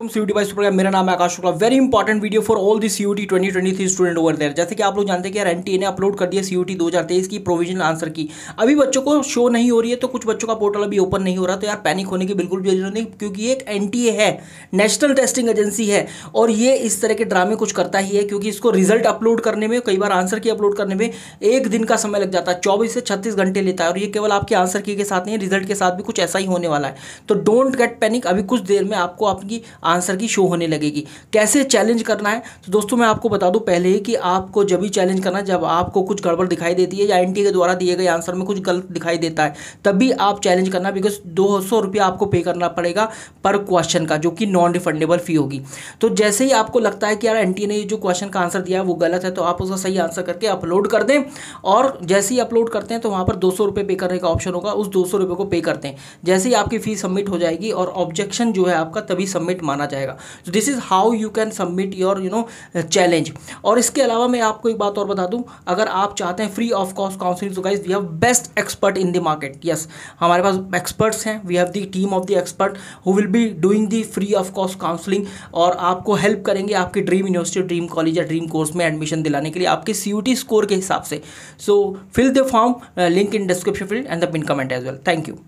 CUT vice programme मेरा नाम है Akash Shukla. Very important video for all the CUET 2023 student over there जैसे कि आप लोग जानते हैं कि यार एनटीए ने अपलोड कर दिया सीयूटी 2023 की प्रोविजनल आंसर की। अभी बच्चों को शो नहीं हो रही है तो कुछ बच्चों का पोर्टल अभी ओपन नहीं हो रहा तो यार पैनिक होने की बिल्कुल भी ज़रूरत नहीं, क्योंकि ये एक एन है नेशनल टेस्टिंग एजेंसी है, और ये इस तरह के ड्रामे कुछ करता ही है, क्योंकि इसको रिज़ल्ट अपलोड करने में, कई बार आंसर की अपलोड करने में एक दिन का समय लग जाता है। चौबीस से छत्तीस घंटे लेता है, और ये केवल आपके आंसर की के साथ नहीं रिज़ल्ट के साथ भी कुछ ऐसा ही होने वाला है। तो डोंट गेट पैनिक अभी कुछ देर में आपको आपकी आंसर की शो होने लगेगी। कैसे चैलेंज करना है? तो दोस्तों, मैं आपको बता दूँ पहले ही कि आपको जब भी चैलेंज करना जब आपको कुछ गड़बड़ दिखाई देती है या एन के द्वारा दिए गए आंसर में कुछ गलत दिखाई देता है तभी आप चैलेंज करना बिकॉज़ दो सौ रुपया आपको पे करना पड़ेगा पर क्वेश्चन का, जो कि नॉन रिफंडेबल फ़ी होगी। तो जैसे ही आपको लगता है कि यार एन ने जो क्वेश्चन का आंसर दिया है, वो गलत है तो आप उसका सही आंसर करके अपलोड कर दें और जैसे ही अपलोड करते हैं तो वहाँ पर दो सौ पे करने का ऑप्शन होगा, उस दो सौ को पे करते हैं। जैसे ही आपकी फ़ीस सबमिट हो जाएगी और ऑब्जेक्शन जो है आपका, तभी सबमिट माना जाएगा तो this is how you can submit your you know challenge और इसके अलावा मैं आपको एक बात और बता दूँ, अगर आप चाहते हैं फ्री ऑफ़ कॉस्ट काउंसलिंग तो guys we have best expert in the market yes हमारे पास एक्सपर्ट्स हैं we have the team of the expert who will be doing the free of cost counselling और आपको हेल्प करेंगे आपकी dream university dream college या dream course में admission दिलाने के लिए आपके सीयूटी स्कोर के हिसाब से। So fill the form link in description field and the pin comment as well thank you